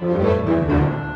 Música